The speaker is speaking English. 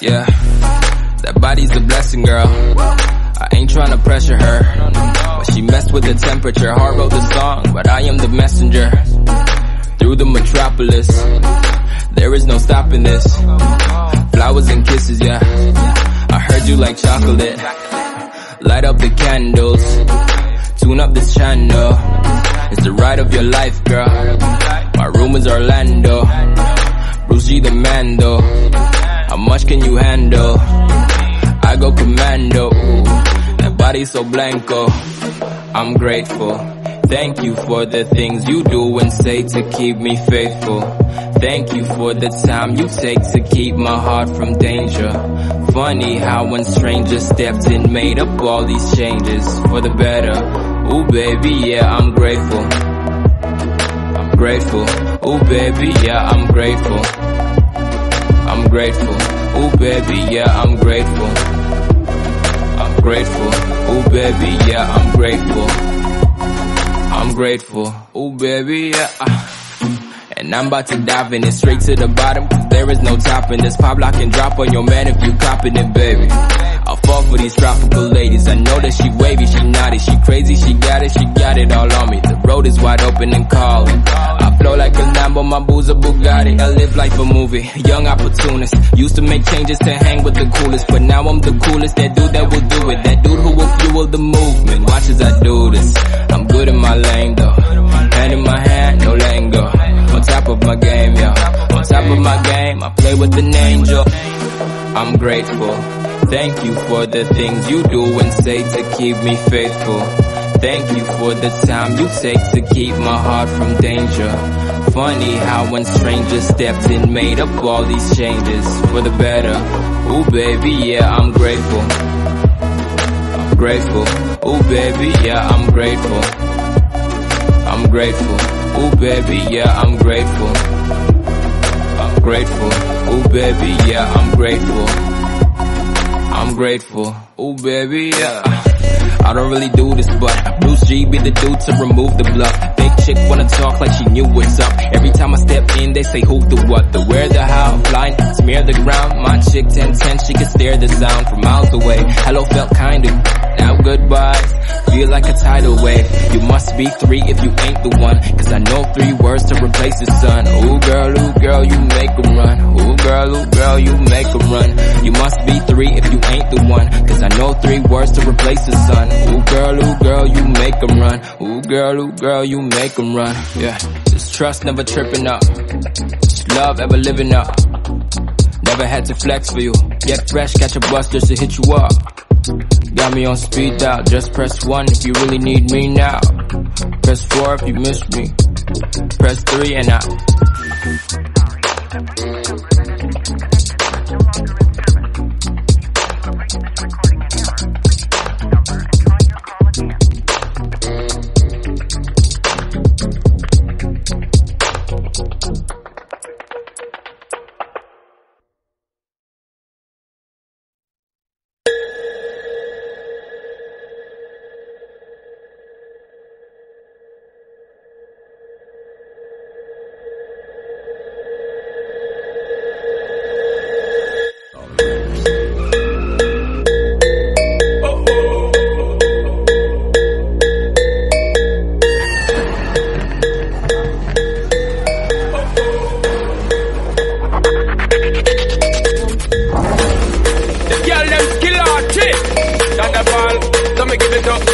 Yeah, that body's a blessing, girl. I ain't trying to pressure her, but she messed with the temperature. Heart wrote the song, but I am the messenger. Through the metropolis, there is no stopping this. Flowers and kisses, yeah. I heard you like chocolate. Light up the candles, tune up this channel. It's the ride of your life, girl. My room is Orlando. Bruce G the Mando. How much can you handle? I go commando. That body so blanco. I'm grateful. Thank you for the things you do and say to keep me faithful. Thank you for the time you take to keep my heart from danger. Funny how when strangers stepped in, made up all these changes for the better. Ooh baby, yeah, I'm grateful. I'm grateful. Ooh baby, yeah, I'm grateful. I'm grateful. Ooh baby, yeah, I'm grateful. I'm grateful. Ooh baby, yeah, I'm grateful. I'm grateful. Ooh baby, yeah. Uh. And I'm about to dive in it straight to the bottom Cause there is no topping this Pop lock and drop on your man if you copping it baby I'll fall for these tropical ladies. I know that she wavy, she naughty She crazy, she got it, she got it all on me. The road is wide open and calling. I flow like a Lambo, my boo's a Bugatti. I live life a movie, young opportunist. Used to make changes to hang with the coolest But now I'm the coolest, that dude that will do it That dude who will fuel the movement. Watch as I do this. I'm good in my lane though. Hand in my hand, no letting go on top of my game, yeah. On top of my game, I play with an angel. I'm grateful. Thank you for the things you do and say to keep me faithful. Thank you for the time you take to keep my heart from danger. Funny how when strangers stepped in, made up all these changes for the better. Ooh baby, yeah, I'm grateful. I'm grateful. Ooh baby, yeah, I'm grateful. I'm grateful. Ooh baby, yeah, I'm grateful. I'm grateful. Ooh baby, yeah, I'm grateful. I'm grateful. Ooh baby, yeah. I don't really do this, but Bruce G be the dude to remove the bluff. Big chick wanna talk like she knew what's up. Every time I step in, they say who, the what, the where, the how. Blind, smear the ground. My chick 1010, she can stare the sound from miles away. Hello felt kinda, now goodbyes. Feel like a tidal wave. You must be three if you ain't the one. Cause I know three words to replace the sun. Ooh girl, ooh girl, you make 'em run. Ooh girl, ooh girl, you make 'em run. You must be three if you ain't the one. Cause I know three words to replace the sun. Ooh girl, ooh girl, you make 'em run. Ooh girl, ooh girl, you make 'em run. Yeah. Just trust never tripping up. Just love ever living up. Never had to flex for you. Get fresh, catch a bus just to hit you up. Got me on speed dial, just press 1 if you really need me now. Press 4 if you miss me. Press 3 and out. Give it up,